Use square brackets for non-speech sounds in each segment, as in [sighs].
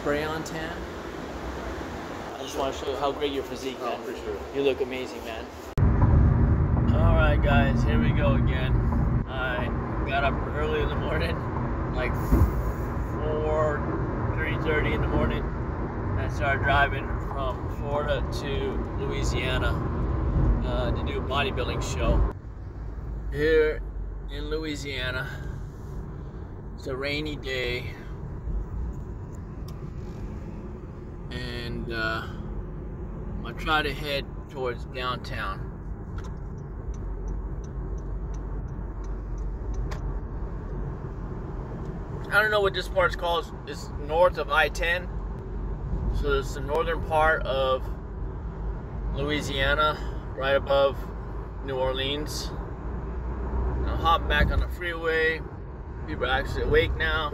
spray on tan. I just want to show you how great your physique, Oh, man. for sure. You look amazing, man. All right, guys, here we go again. I got up early in the morning, like 4, 3.30 in the morning, and I started driving from Florida to Louisiana uh, to do a bodybuilding show. Here in Louisiana, it's a rainy day, and uh, I try to head towards downtown. I don't know what this part's called. It's north of I-10. So it's the northern part of Louisiana, right above New Orleans. I'll hop back on the freeway. People are actually awake now.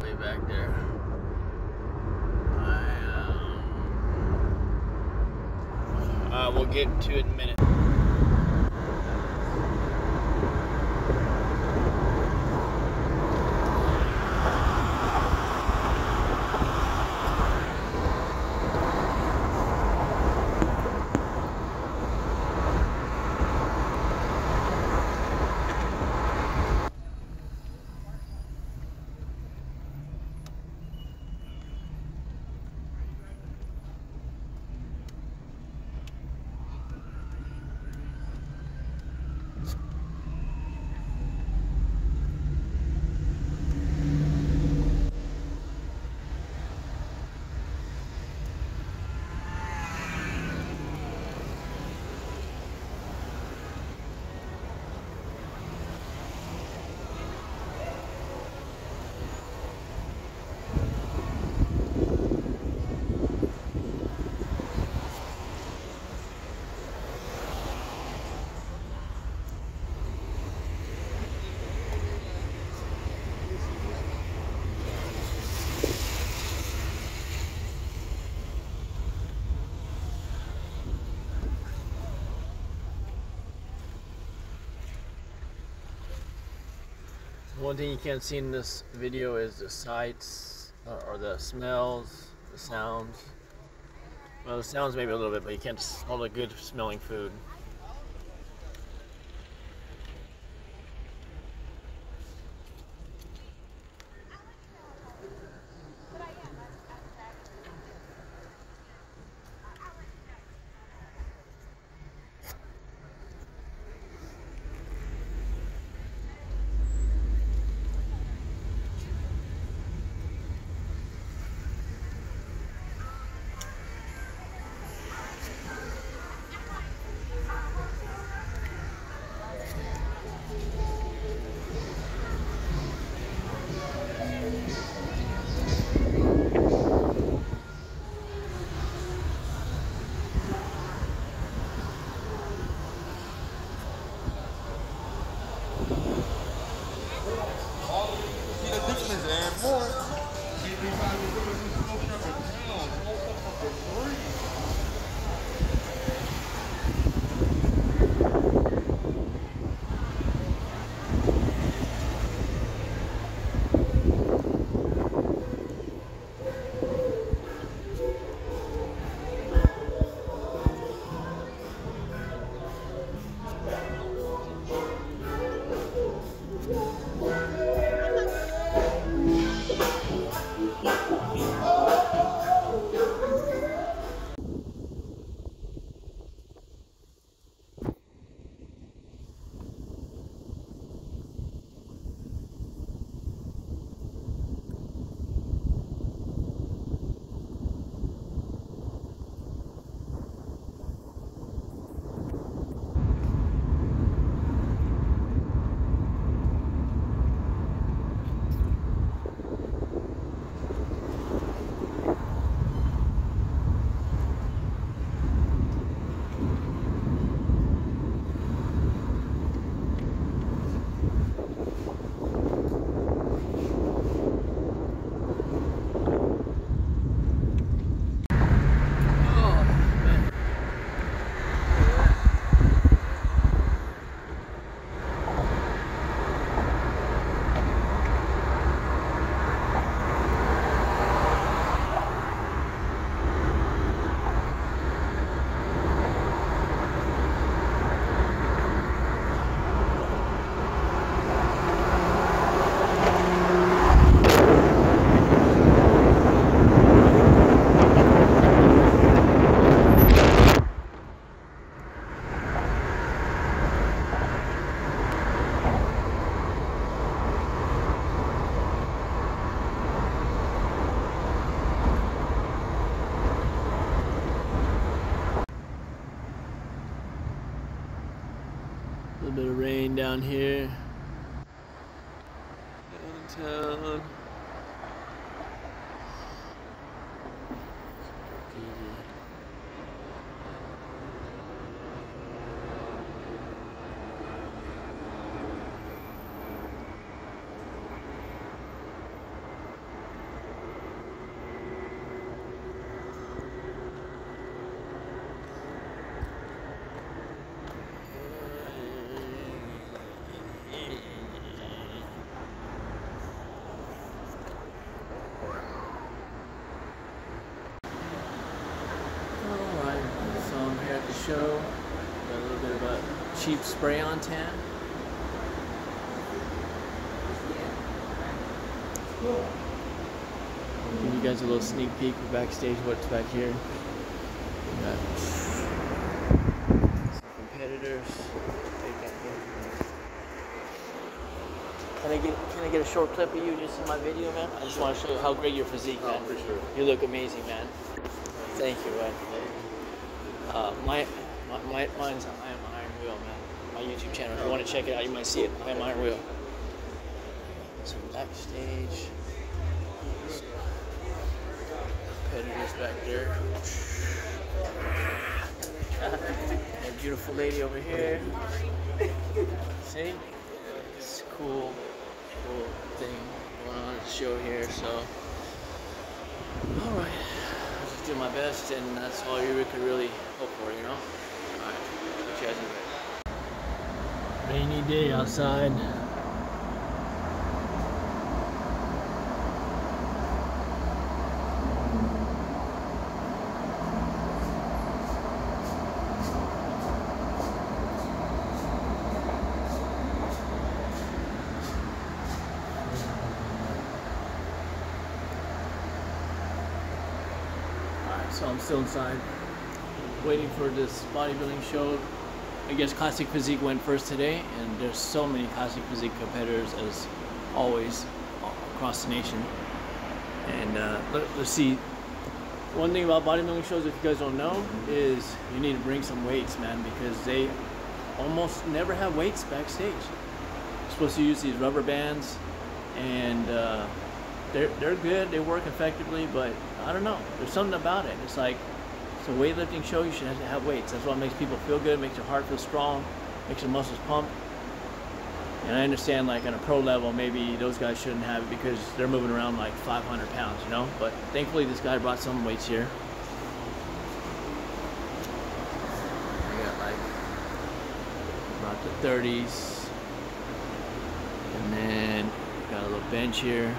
Way back there. I, we'll get to it in a minute. One thing you can't see in this video is the sights uh, or the smells, the sounds. Well, the sounds maybe a little bit, but you can't s- all the good smelling food. Bit of rain down here. Downtown. Alright, so I'm here at the show. Got a little bit of a cheap spray on tan. Give you guys a little sneak peek of backstage what's back here. We got some competitors. Can I get can I get a short clip of you just in my video, man? I just want to show you how great your physique, oh, man. Oh, for sure. You look amazing, man. Thank you, man. Uh, my, my, mine's I am Iron Will, man. My YouTube channel. If you want to check it out, you might see it. I am Iron Will. Some backstage. Competitors back there. Beautiful lady over here. See? It's cool, cool thing going on the show here, so. Alright. Do my best, and that's all you could really hope for, you know? Alright. Catch you guys in a bit. Rainy day outside. Alright, so I'm still inside, waiting for this bodybuilding show. I guess Classic Physique went first today, and there's so many Classic Physique competitors as always across the nation. And uh, let, let's see. One thing about bodybuilding shows, if you guys don't know, is you need to bring some weights, man, because they almost never have weights backstage. You're supposed to use these rubber bands, and uh, they're they're good. They work effectively, but I don't know. There's something about it. It's like it's a weightlifting show. You should have to have weights. That's what makes people feel good. Makes your heart feel strong. Makes your muscles pump. And I understand, like on a pro level, maybe those guys shouldn't have it because they're moving around like 500 pounds, you know. But thankfully, this guy brought some weights here. I got like about the 30s, and then got a little bench here.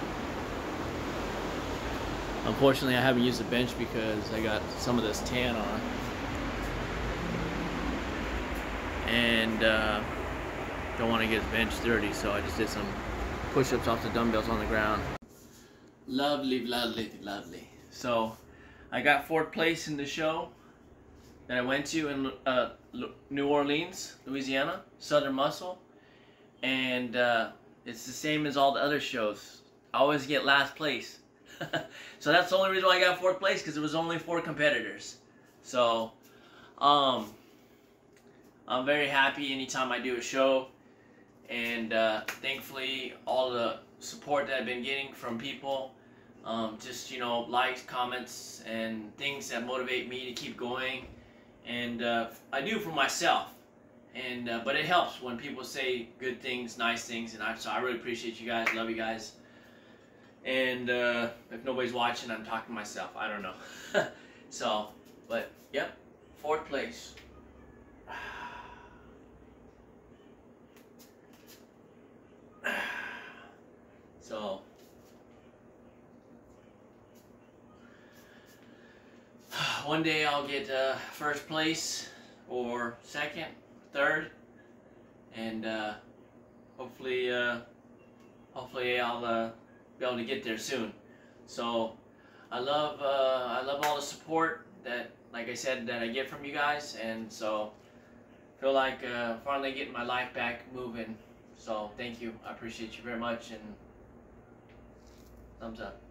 Unfortunately, I haven't used the bench because I got some of this tan on. And uh, don't want to get the bench dirty, so I just did some push-ups off the dumbbells on the ground. Lovely, lovely, lovely. So, I got fourth place in the show that I went to in uh, New Orleans, Louisiana, Southern Muscle. And uh, it's the same as all the other shows. I always get last place. [laughs] so that's the only reason why I got fourth place because there was only four competitors. So, um, I'm very happy anytime I do a show, and uh, thankfully all the support that I've been getting from people, um, just you know likes, comments, and things that motivate me to keep going, and uh, I do for myself. And uh, but it helps when people say good things, nice things, and I so I really appreciate you guys. Love you guys. And uh, if nobody's watching, I'm talking to myself. I don't know. [laughs] so, but yep, fourth place. [sighs] So, [sighs] one day I'll get uh, first place or second, third, and uh, hopefully, uh, hopefully I'll uh, be able to get there soon. So I love uh, I love all the support that, like I said, that I get from you guys, and so feel like uh, finally getting my life back moving. So thank you, I appreciate you very much, and thumbs up.